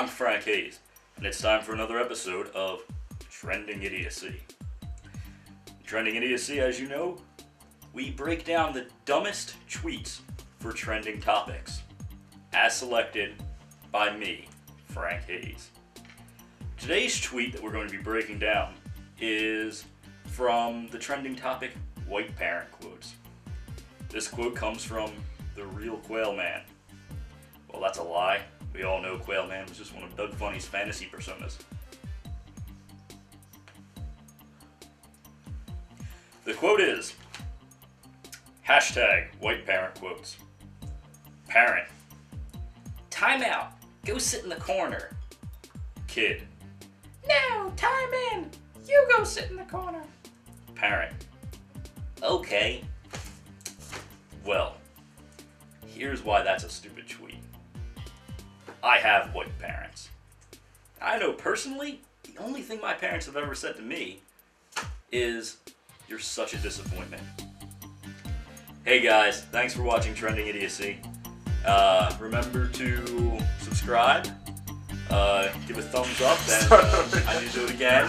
I'm Frank Hayes, and it's time for another episode of Trending Idiocy. Trending Idiocy, as you know, we break down the dumbest tweets for trending topics, as selected by me, Frank Hayes. Today's tweet that we're going to be breaking down is from the trending topic white parent quotes. This quote comes from the real Quail Man. Well, that's a lie. We all know Quail Man was just one of Doug Funnie's fantasy personas. The quote is hashtag white parent quotes. Parent. Time out. Go sit in the corner. Kid. No, time in. You go sit in the corner. Parent. Okay. Well, here's why that's a stupid tweet. I have white parents. I know personally, the only thing my parents have ever said to me is, You're such a disappointment. Hey guys, thanks for watching Trending Idiocy. Uh, remember to subscribe, uh, give a thumbs up, and uh, I need to do it again.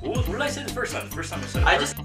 What, what did I say the first time? The first time I said it. I just